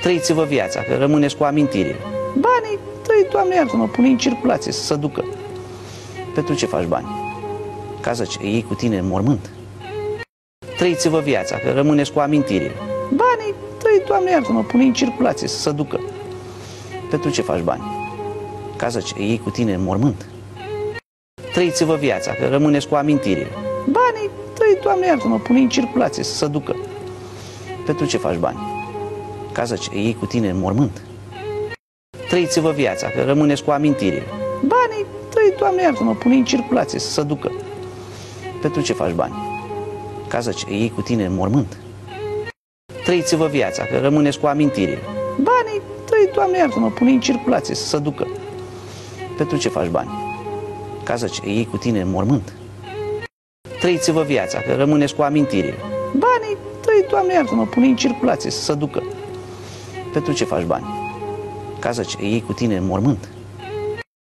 Trăiți-vă viața, că rămâneți cu amintire. Banii, trăi, Doamne iartă-mă, pune în circulație, să se ducă. Pentru ce faci bani? Ca să iei cu tine în mormânt. Trăiți-vă viața, că rămâneți cu amintire. Banii, trăi, Doamne iartă-mă, pune în circulație, să se ducă. Pentru ce faci bani? Ca să iei cu tine în mormânt. Trăiți-vă viața, că rămâneți cu amintire. Banii, trăi, Doamne iartă-mă, pune în circulație, să se ducă. Pentru ce faci bani? Ca să iei cu tine în mormânt. Trăiți-vă viața, că rămâneți cu amintire. Banii, trăi, Doamne iartă-mă, pune în circulație, să se ducă. Pentru ce faci bani? Ca să iei cu tine în mormânt. Trăiți-vă viața, că rămâneți cu amintire. Banii, trăi, Doamne iartă-mă, pune în circulație, să se ducă. Pentru ce faci bani? Ca să iei cu tine în mormânt. Trăiți-vă viața, că rămâneți cu amintire. Banii, trăi, Doamne iartă-mă, pune în circulație, să se ducă. Pentru ce faci bani? Ca să iei cu tine în mormânt.